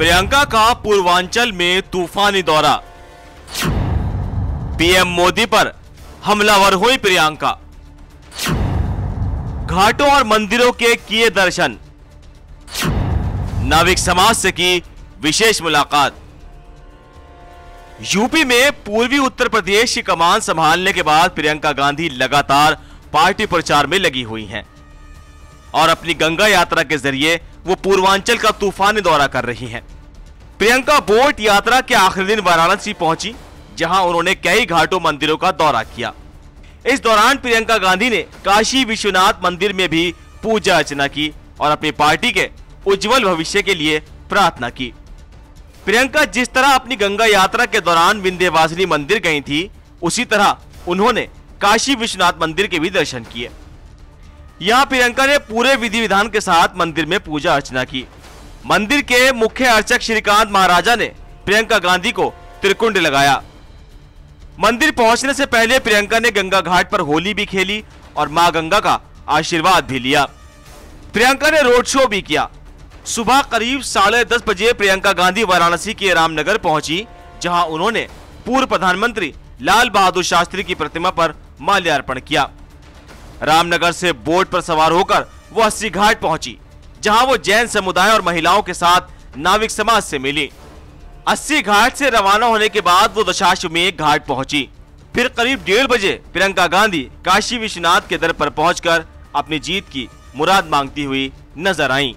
प्रियंका का पूर्वांचल में तूफानी दौरा। पीएम मोदी पर हमलावर हुई प्रियंका। घाटों और मंदिरों के किए दर्शन। नाविक समाज से की विशेष मुलाकात। यूपी में पूर्वी उत्तर प्रदेश की कमान संभालने के बाद प्रियंका गांधी लगातार पार्टी प्रचार में लगी हुई हैं। और अपनी गंगा यात्रा के ज़रिए वो पूर्वांचल का तूफानी दौरा कर रही हैं। प्रियंका बोट यात्रा के आखिरी दिन वाराणसी पहुँची, जहाँ उन्होंने कई घाटों मंदिरों का दौरा किया। इस दौरान प्रियंका गांधी ने काशी विश्वनाथ मंदिर में भी पूजा अर्चना की और अपनी पार्टी के उज्जवल भविष्य के लिए प्रार्थना की। प्रियंका जिस तरह अपनी गंगा यात्रा के दौरान विंध्यवासिनी मंदिर गई थी, उसी तरह उन्होंने काशी विश्वनाथ मंदिर के भी दर्शन किए। यहाँ प्रियंका ने पूरे विधि विधान के साथ मंदिर में पूजा अर्चना की। मंदिर के मुख्य अर्चक श्रीकांत महाराजा ने प्रियंका गांधी को त्रिकुंड लगाया। मंदिर पहुँचने से पहले प्रियंका ने गंगा घाट पर होली भी खेली और माँ गंगा का आशीर्वाद भी लिया। प्रियंका ने रोड शो भी किया। सुबह करीब साढ़े दस बजे प्रियंका गांधी वाराणसी के रामनगर पहुँची, जहाँ उन्होंने पूर्व प्रधानमंत्री लाल बहादुर शास्त्री की प्रतिमा पर माल्यार्पण किया। रामनगर से बोट पर सवार होकर वो अस्सी घाट पहुँची, जहाँ वो जैन समुदाय और महिलाओं के साथ नाविक समाज से मिली अस्सी घाट से रवाना होने के बाद वो दशाश्वमेघ घाट पहुँची फिर करीब डेढ़ बजे प्रियंका गांधी काशी विश्वनाथ के दर पर पहुंचकर अपनी जीत की मुराद मांगती हुई नज़र आईं।